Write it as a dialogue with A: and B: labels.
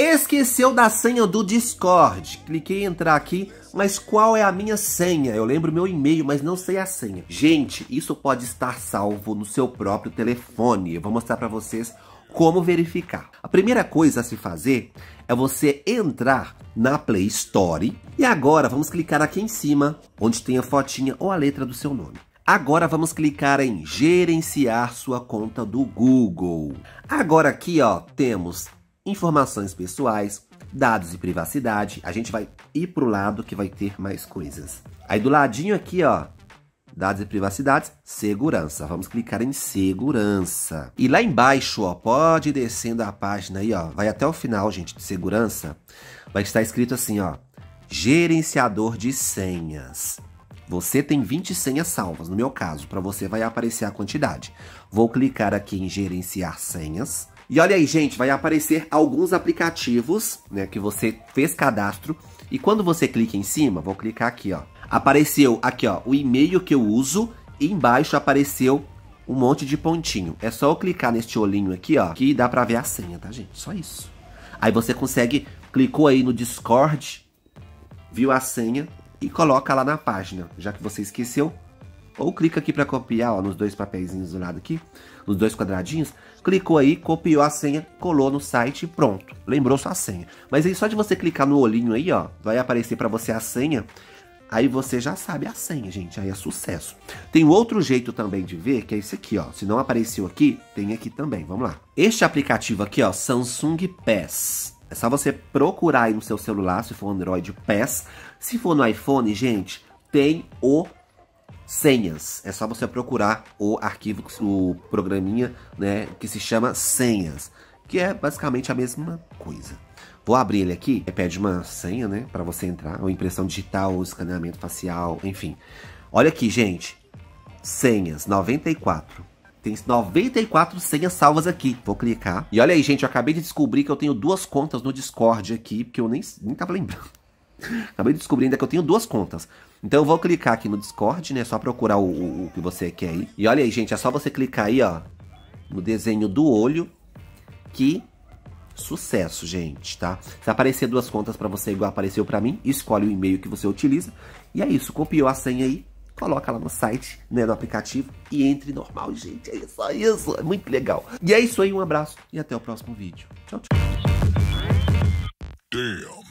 A: Esqueceu da senha do Discord. Cliquei em entrar aqui, mas qual é a minha senha? Eu lembro meu e-mail, mas não sei a senha. Gente, isso pode estar salvo no seu próprio telefone. Eu vou mostrar para vocês como verificar. A primeira coisa a se fazer é você entrar na Play Store e agora vamos clicar aqui em cima, onde tem a fotinha ou a letra do seu nome. Agora vamos clicar em gerenciar sua conta do Google. Agora aqui, ó, temos informações pessoais, dados e privacidade. A gente vai ir para o lado que vai ter mais coisas. Aí do ladinho aqui, ó, dados e privacidade, segurança. Vamos clicar em segurança. E lá embaixo, ó, pode ir descendo a página aí, ó, vai até o final, gente, de segurança. Vai estar escrito assim, ó, gerenciador de senhas. Você tem 20 senhas salvas, no meu caso, para você vai aparecer a quantidade. Vou clicar aqui em gerenciar senhas. E olha aí, gente, vai aparecer alguns aplicativos, né, que você fez cadastro. E quando você clica em cima, vou clicar aqui, ó. Apareceu aqui, ó, o e-mail que eu uso e embaixo apareceu um monte de pontinho. É só eu clicar neste olhinho aqui, ó, que dá pra ver a senha, tá, gente? Só isso. Aí você consegue, clicou aí no Discord, viu a senha e coloca lá na página, já que você esqueceu, ou clica aqui para copiar, ó, nos dois papeizinhos do lado aqui, nos dois quadradinhos. Clicou aí, copiou a senha, colou no site e pronto. Lembrou sua senha. Mas aí só de você clicar no olhinho aí, ó, vai aparecer para você a senha. Aí você já sabe a senha, gente. Aí é sucesso. Tem outro jeito também de ver, que é esse aqui, ó. Se não apareceu aqui, tem aqui também. Vamos lá. Este aplicativo aqui, ó, Samsung Pass. É só você procurar aí no seu celular, se for Android, Pass. Se for no iPhone, gente, tem o senhas. É só você procurar o arquivo, o programinha, né, que se chama senhas, que é basicamente a mesma coisa. Vou abrir ele aqui, pede uma senha, né, para você entrar, ou impressão digital, ou escaneamento facial, enfim. Olha aqui, gente, senhas, 94. Tem 94 senhas salvas aqui. Vou clicar. E olha aí, gente, eu acabei de descobrir que eu tenho duas contas no Discord aqui, porque eu nem, nem tava lembrando. Acabei de descobrir ainda que eu tenho duas contas. Então eu vou clicar aqui no Discord, né? Só procurar o, o, o, que você quer aí. E olha aí, gente, é só você clicar aí, ó. No desenho do olho. Que sucesso, gente, tá? Se aparecer duas contas para você igual apareceu para mim, escolhe o e-mail que você utiliza. E é isso, copiou a senha aí, coloca lá no site, né, no aplicativo e entre normal, gente. É só isso, é muito legal. E é isso aí, um abraço e até o próximo vídeo. Tchau, tchau. Damn.